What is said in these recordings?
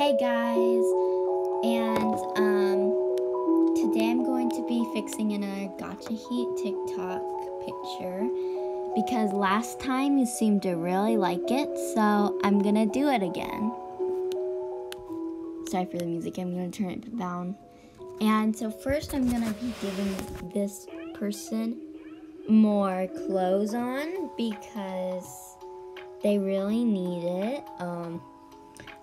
Hey guys, and um, today I'm going to be fixing another Gacha Heat TikTok picture because last time you seemed to really like it, so I'm gonna do it again. Sorry for the music, I'm gonna turn it down. And so, first, I'm gonna be giving this person more clothes on because they really need it. Um,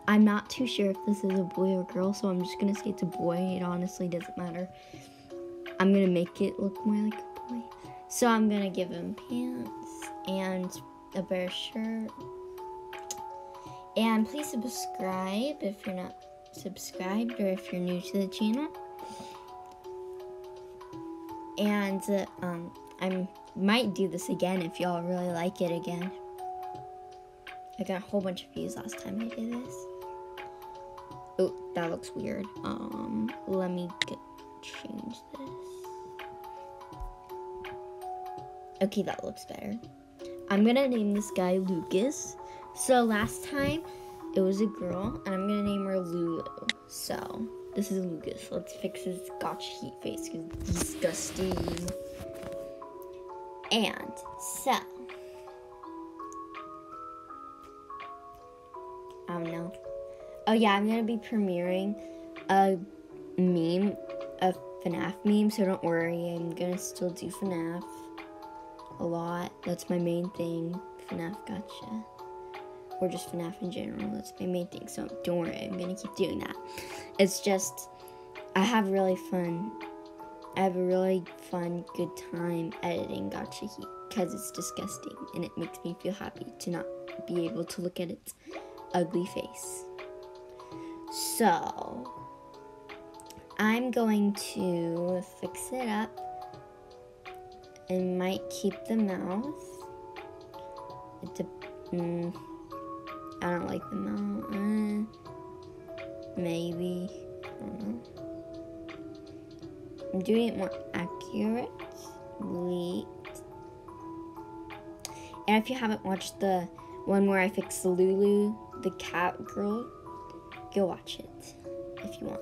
I'm not too sure if this is a boy or girl, so I'm just gonna say it's a boy. It honestly doesn't matter. I'm gonna make it look more like a boy. So I'm gonna give him pants and a bear shirt. And please subscribe if you're not subscribed or if you're new to the channel. And uh, um, I might do this again if y'all really like it again. I got a whole bunch of views last time I did this. Oh, that looks weird. Um, let me get, change this. Okay, that looks better. I'm gonna name this guy Lucas. So last time it was a girl, and I'm gonna name her Lulu. So this is Lucas. Let's fix his gacha heat face because disgusting. And so I don't know. Oh yeah, I'm gonna be premiering a meme, a FNAF meme, so don't worry, I'm gonna still do FNAF a lot. That's my main thing. FNAF gacha. Or just FNAF in general. That's my main thing. So don't worry, I'm gonna keep doing that. It's just I have really fun I have a really fun, good time editing Gacha Heat because it's disgusting and it makes me feel happy to not be able to look at its ugly face. So, I'm going to fix it up and might keep the mouth. Mm, I don't like the mouth. Uh, maybe. I don't know. I'm doing it more accurately. And if you haven't watched the one where I fixed Lulu, the cat girl, go watch it if you want.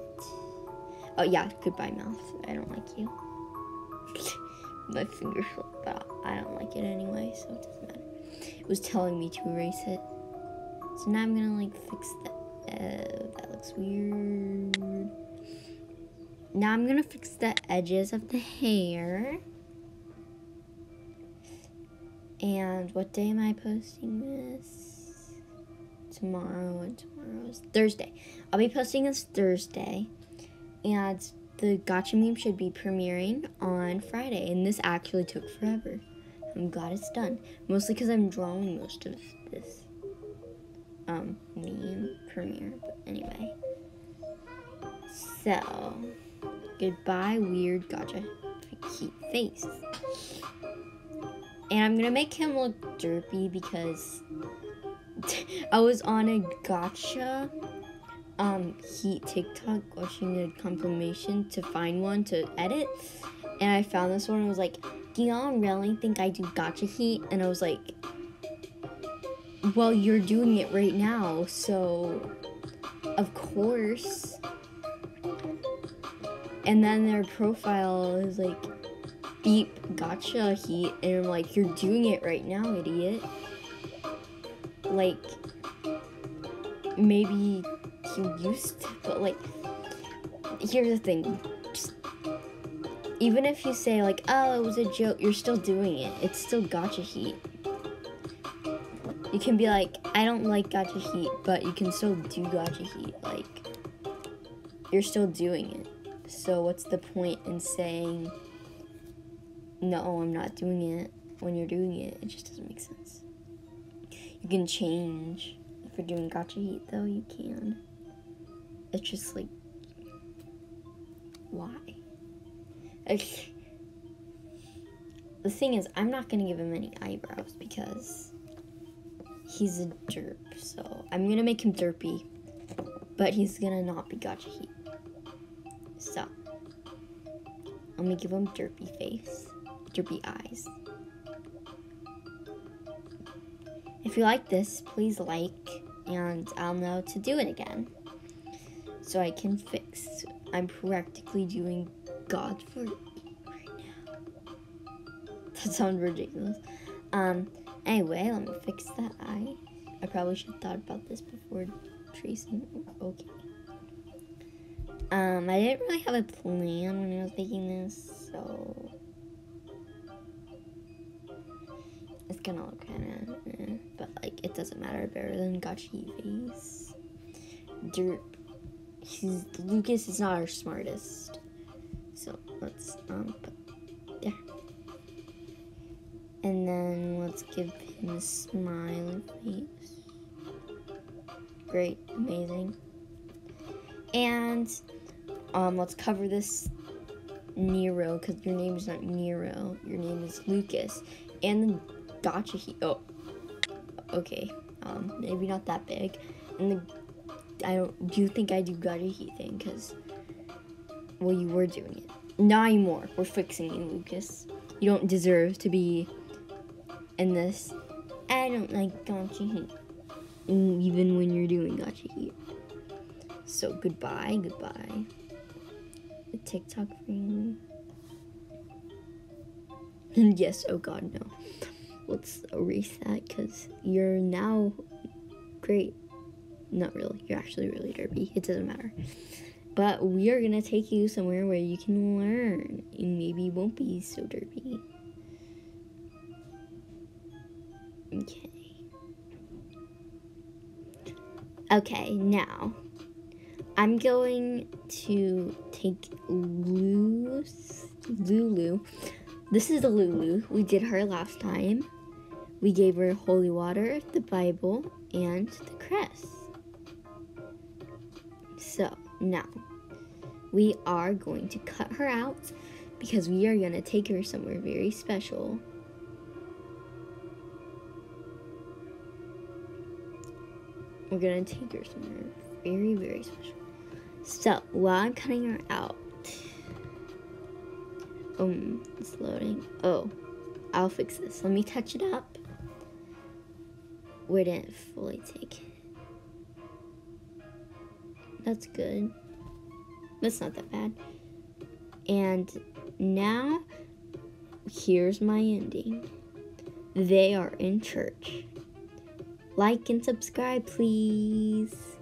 Oh yeah, goodbye mouth. I don't like you. My finger slipped out. I don't like it anyway, so it doesn't matter. It was telling me to erase it. So now I'm gonna like fix that. Uh, that looks weird. Now I'm gonna fix the edges of the hair. And what day am I posting this? Tomorrow and tomorrow is Thursday. I'll be posting this Thursday. And the gacha meme should be premiering on Friday. And this actually took forever. I'm glad it's done. Mostly because I'm drawing most of this um meme premiere. But anyway. So Goodbye, weird gacha face. And I'm gonna make him look derpy because I was on a gacha um heat TikTok watching a compilation to find one to edit. And I found this one and was like, Do y'all really think I do gacha heat? And I was like, Well, you're doing it right now, so of course and then their profile is like beep gacha heat and I'm like you're doing it right now idiot like maybe you used to, but like here's the thing Just, even if you say like oh it was a joke you're still doing it it's still gacha heat you can be like i don't like gacha heat but you can still do gacha heat like you're still doing it so what's the point in saying, no, I'm not doing it when you're doing it? It just doesn't make sense. You can change. If you're doing gacha heat, though, you can. It's just like, why? The thing is, I'm not gonna give him any eyebrows because he's a derp. So I'm gonna make him derpy, but he's gonna not be gacha heat. So, let me give him derpy face, derpy eyes. If you like this, please like, and I'll know to do it again. so I can fix. I'm practically doing God's work right now. That sounds ridiculous. Um, anyway, let me fix that eye. I probably should have thought about this before tracing. Okay. Um, I didn't really have a plan when I was making this, so gonna look kind of, eh, but like it doesn't matter. Better than Gacha face. Derp. He's Lucas is not our smartest, so let's um put there, and then let's give him a smiley face. Great, amazing. And um, let's cover this Nero because your name is not Nero. Your name is Lucas. And the gacha he. Oh, okay. Um, maybe not that big. And the I don't. Do you think I do gacha heat thing? Because well, you were doing it. Not anymore. We're fixing you, Lucas. You don't deserve to be in this. I don't like gacha heat. Even when you're doing gacha heat. So goodbye, goodbye. The TikTok ring. And yes, oh god, no. Let's erase that because you're now great. Not really. You're actually really derpy. It doesn't matter. But we are gonna take you somewhere where you can learn and maybe you won't be so derpy. Okay. Okay, now I'm going to take Lulu's, Lulu. This is the Lulu. We did her last time. We gave her holy water, the Bible, and the crest. So now we are going to cut her out because we are going to take her somewhere very special. We're going to take her somewhere very, very special. So while I'm cutting her out, um, it's loading. Oh, I'll fix this. Let me touch it up. We didn't fully take it. That's good. That's not that bad. And now, here's my ending. They are in church. Like and subscribe, please.